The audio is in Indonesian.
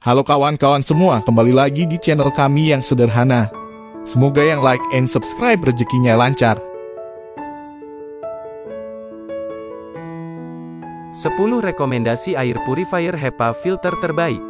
Halo kawan-kawan semua, kembali lagi di channel kami yang sederhana. Semoga yang like and subscribe rezekinya lancar. 10 rekomendasi air purifier HEPA filter terbaik.